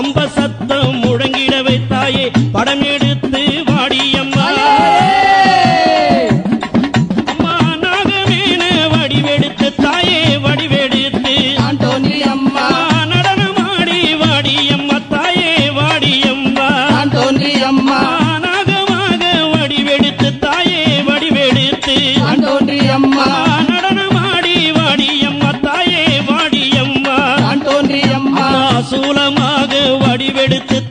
हम बसत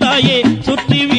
தாயே சுற்றி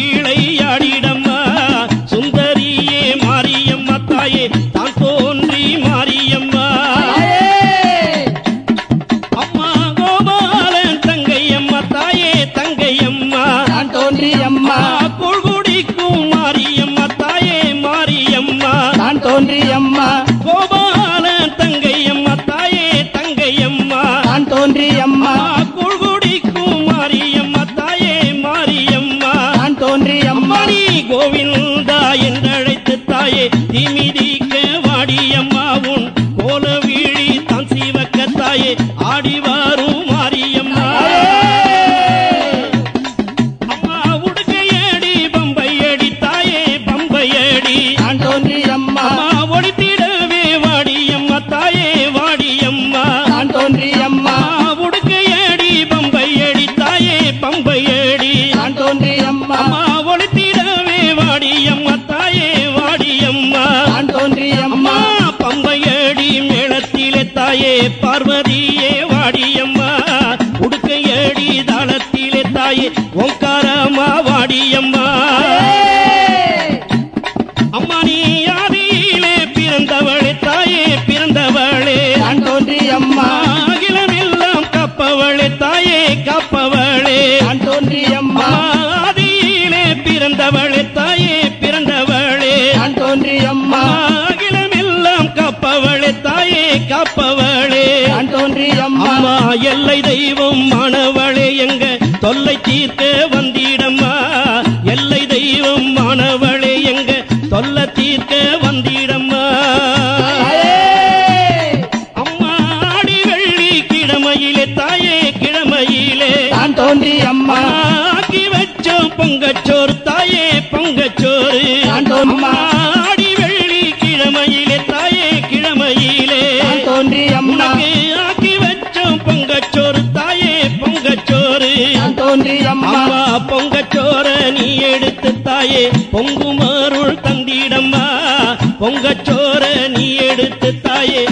பார்வதியே வாடியம்மா உடுக்கையடி தாளத்திலே தாயே ஓங்காரமா வாடியம்மா. அம்மா நீ ஆதியிலே பிறந்தவளே தாயே பிறந்தவளே. தான் தோன்றியம்மா அகிலமெல்லாம் காப்பவளே தாயே காப்பவளே. தான் தோன்றியம்மா ஆதியிலே பிறந்தவளே தாயே பிறந்தவளே. தான் தோன்றியம்மா அகிலமெல்லாம் காப்பவளே தாயே காப்பவளே. பொங்கச்சோறு தாயே பொங்கச்சோறு. ஆடி வெள்ளி கிழமையிலே தாயே கிழமையிலே. தான் தோன்றியம்மா உனக்கு ஆக்கி வச்சோம் பொங்கச்சோறு தாயே பொங்கச்சோறு. தான் தோன்றியம்மா அம்மா. பொங்கச்சோற நீ எடுத்து தாயே பொங்கும் அருள் தந்திடம்மா. பொங்கச்சோற நீ எடுத்து தாயே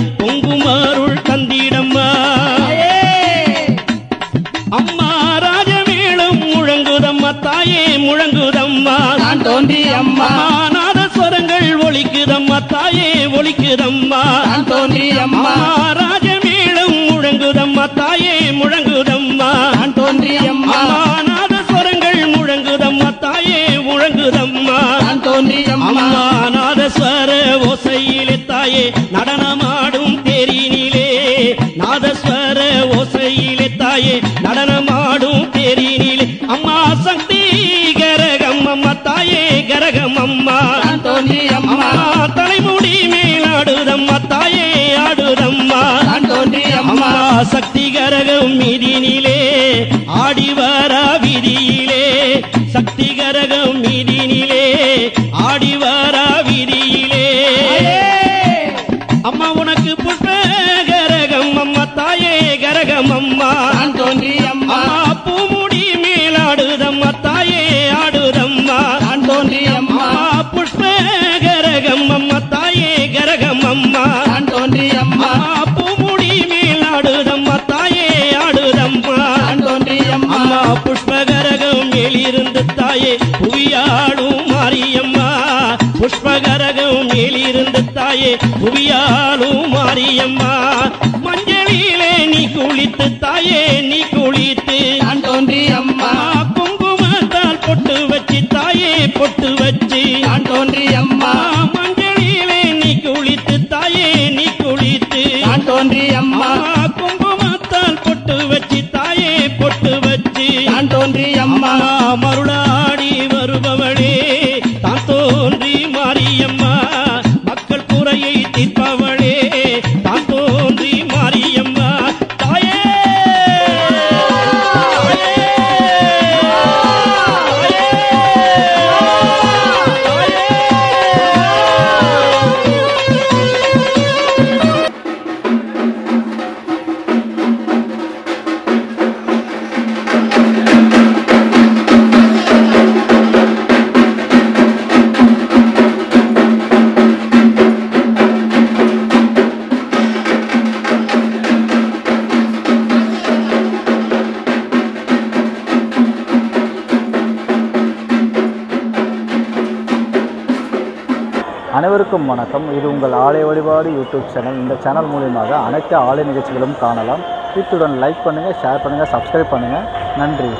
தான் தோன்றியம்மா அம்மா நாதஸ்வரங்கள் ஒலிக்குதம்மா தாயே ஒலிக்குதம்மா. தான் தோன்றியம்மா அம்மா. ராஜமேளம் முழங்குதம்மா தாயே முழங்குதம்மா. தான் தோன்றியம்மா அம்மா. நாதஸ்வரங்கள் முழங்குதம்மா தாயே முழங்குதம்மா. தான் தோன்றியம்மா அம்மா. நாதஸ்வர ஓசையிலே தாயே நடனமாடும் சக்தி கரகம் மீதினிலே ஆடி வரா வீதியிலே. சக்தி கரகம் மீதினிலே ஆடி வரா வீதியிலே அம்மா உனக்கு புஷ்ப கரகம் அம்மா தாயே கரகம் அம்மா. தான் தோன்றியம்மா அம்மா. பூமுடி மேலாடுதம்மா தாயே ஆடுதம்மா. தான் தோன்றியம்மா அம்மா. புஷ்ப கரகம் அம்மா தாயே கரகம் அம்மா. தான் தோன்றியம்மா அம்மா தாயே புவியாடும் மாரியம்மா. மஞ்சளிலே நீ குளித்து தாயே நீ குளித்து. தான் தோன்றியம்மா அம்மா. குங்குமத்தால் பொட்டு வச்சு தாயே பொட்டு வச்சு. தான் தோன்றியம்மா அம்மா. மஞ்சளிலே நீ குளித்து தாயே நீ குளித்து. தான் தோன்றியம்மா அம்மா. குங்குமத்தால் பொட்டு வச்சு தாயே பொட்டு வச்சு. தோன்றியம்மா அம்மா மருளாடி வருபவளே. அனைவருக்கும் வணக்கம். இது உங்கள் ஆலய வழிபாடு யூடியூப் சேனல். இந்த சேனல் மூலியமாக அனைத்து ஆலய நிகழ்ச்சிகளும் காணலாம். இத்துடன் லைக் பண்ணுங்கள் ஷேர் பண்ணுங்கள் சப்ஸ்கிரைப் பண்ணுங்கள் நன்றி.